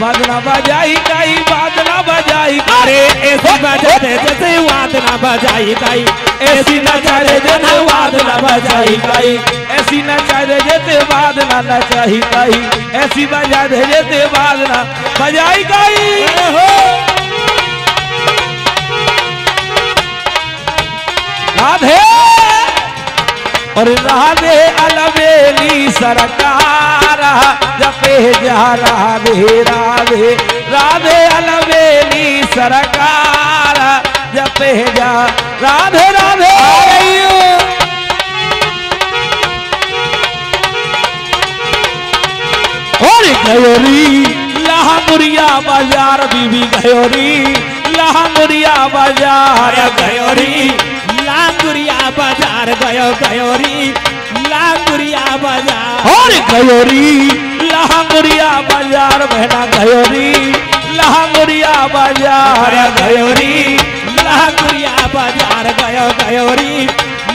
बाजना बजाई काई बाजना बजाई। अरे, ऐसी बजा दे, जैसे वाद ना बजाई काई ऐसी न चाहे जैसे वाद न बजाई काई ऐसी न चाहे जैसे वाद न नचाही काई ऐसी बजा दे, जैसे वाद न बजाई काई राधे। और राधे अलबेली सरकार जपे जा राधे राधे राधे अलबेली सरकार जपे जा राधे राधे। और गयोरी लाहमुरिया बाज़ार बीबी गयोरी लाहमुरिया बाज़ार गयोरी। लांगुरिया बाज़ार गयो गयोरी। लांगुरिया बाज़ार। और गयोरी। लाहमुरिया बाज़ार बहना गयोरी। लाहमुरिया बाज़ार गयोरी। लांगुरिया बाज़ार गयो गयोरी।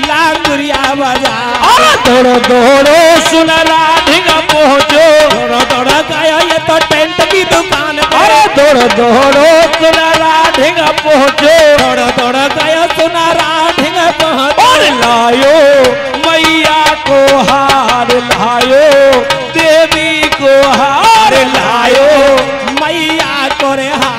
लांगुरिया बाज़ार। और दौड़ो दौड़ो सुन राधिका पहुंचो। दौड़ो दौड़ो गयो ये तो टेंट की दुकान अरे दौड़ो दौड़ो सुन राधिका पहुंचो। दौड़ो दौड़ो गयो सुना राधिक। और लायो मैया को हार लायो देवी को हार लायो मैया को रे हा।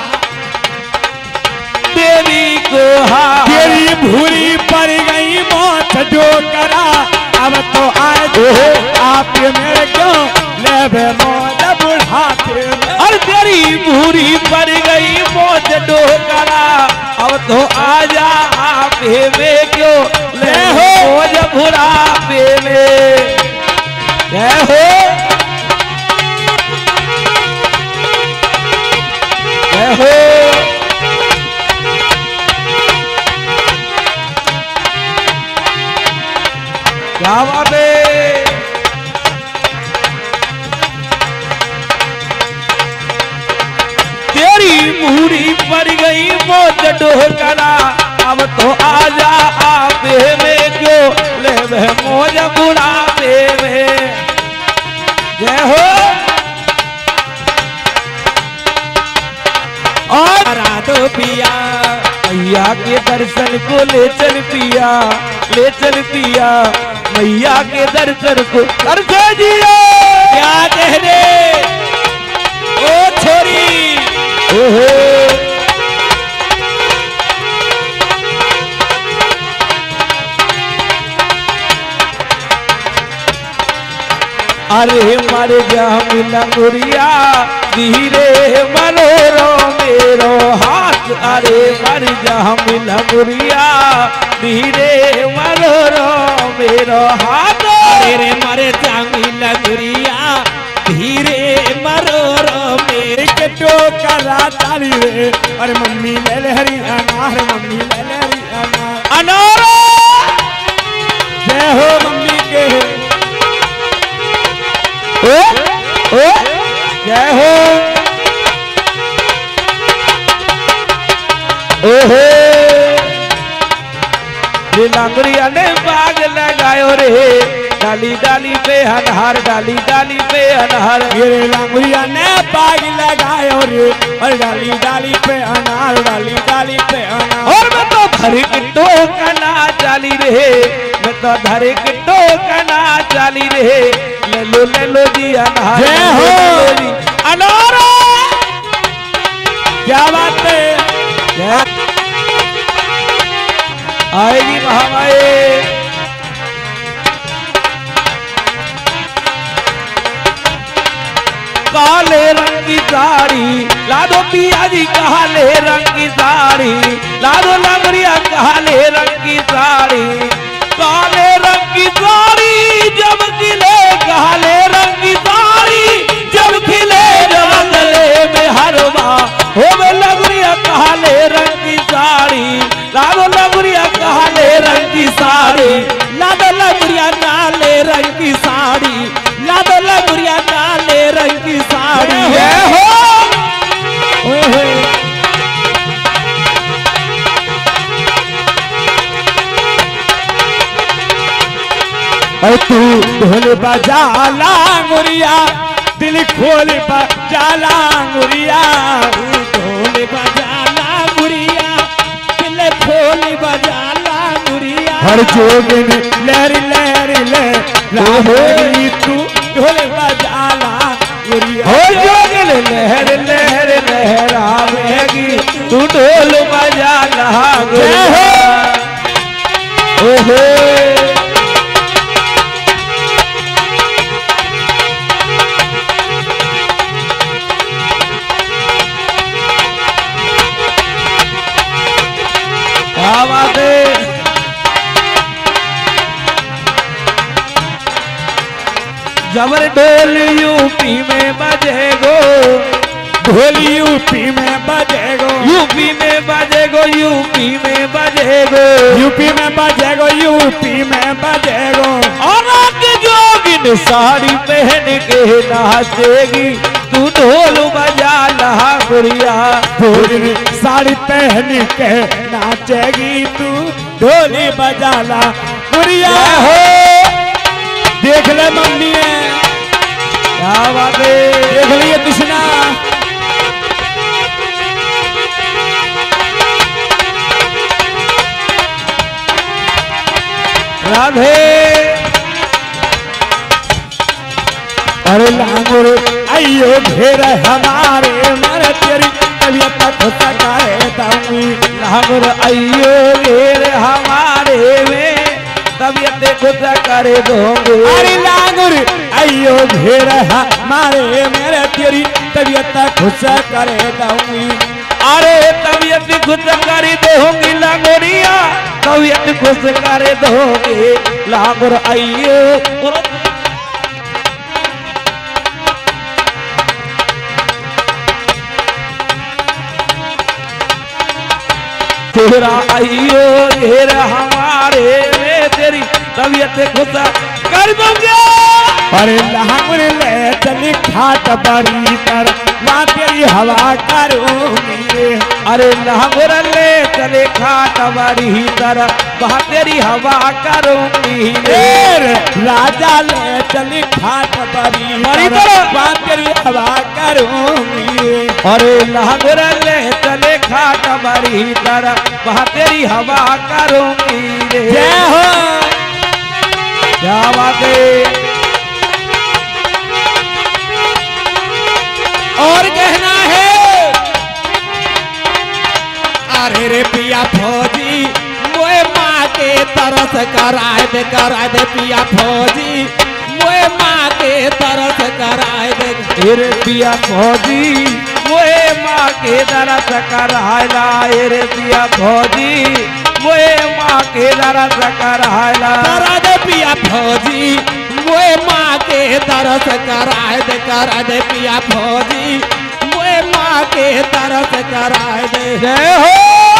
देवी को हार। तेरी भूरी पड़ गई मौत जो करा अब तो आज आप मेरे क्यों ले मौत बुढ़ाते। और तेरी भूरी पड़ गई मौज डोकरा अब तो आजा आपे में क्या बात है? तेरी मूरी पड़ गई मौत डोकरा अब तो आजा आपे में क्यों? ले जय हो। और पिया। मैया के दर्शन को ले चल पिया, ले चल पिया। मैया के दर्शन को करके जिया। क्या कह रे। ओ छोरी। ओहो। अरे मर जा मिलंगुरिया धीरे मनोरो मेरो हाथ। अरे मर जा मिलंगुरिया धीरे मनोरो मेरो हाथ। रे मरे जांगी लगुरिया धीरे मरो रो मेरे। के तो करा तारी रे। अरे मम्मी ले ले हरी अनार मम्मी ले ले हरी अनार। अनारो जय हो मम्मी के। ओ ओ। जय हो। ओहो। ये लांगड़िया ने लगायो रे। डाली डाली पे अनहार डाली डाली पे अनहार। ये लांगुरिया ने बाग लगायो रे। और डाली डाली पे अनार डाली डाली पे अनार। और मैं तो धर किट्टो कना चाली रहे मैं तो धर किट्टो कना चाली रहे ले लो ले लो जी अनहार। जय हो। अनारो! क्या बात है? जय। आएगी महामाई काले रंग की साड़ी। लादो पिया जी, काले रंग की साड़ी। लादो लंगड़िया, काले रंग की साड़ी। काले रंग की साड़ी जब खिले ढोल बजा लांगुरिया दिल खोल बजाला गुरिया ढोल बजाला गुरिया दिल खोल बजाला गुरिया हर जोगिन लहरी लहरी लाहोरी तू ढोल बजाला गुरिया हो जोगिल लहर लहर लहरावेगी तू ढोल बजा लहा जय हो। ओहो। जबर ढोल यूपी में बजेगो। ढोल यूपी में बजेगो। यूपी में बजेगो यूपी में बजेगो। यूपी में बजेगो यूपी में बजेगो। और जोगिन साड़ी पहन के नाचेगी। तू ढोल बजा लहा गुड़िया ढोल साड़ी पहन के नाचेगी तू। ढोली बजाला गुड़िया हो। देख ले मम्मी है। क्या बात है? देख लिए कृष्णा। राधे। अरे लांगुर अयो घेर हमारे, मर तेरी को सकाए दूँगी लांगुर अयो कर दोगे अरे लांगुर, अयो घेर हमारे मेरे तेरी तबियत खुश करे दूँगी अरे तबियत खुश कर दोगी लांगुरिया, तबियत खुश कर दोगे लांगुर अयो। तेरा अयो, घेर हमारे, तेरी तबियत खुद कर दोगे अरे लांगुर ले चली खाट बड़ी कर तेरी हवा करूँगी। अरे लांगुर ले चले खाट बड़ी तेरी हवा करूँगी। राजा ले चली खाट बड़ी तरह। तेरी हवा करूँगी। अरे लांगुर ले चले खाट बड़ी वहाँ तेरी हवा करूँगी। रे जय हो। क्या बात है? और कहना है अरे रे पिया फौजी मोए माँ के तरस कराए दे कराए दे पिया फौजी मोए माँ के तरस कराए दे। तेरे पिया फौजी मोए माँ के दरस करायला रे पिया फौजी मोए माँ के दरस करायला करा दे पिया फौजी, मोए माँ के तरस कराए दे करा दे पिया फौजी, मोए माँ के तरस कराए दे। हो!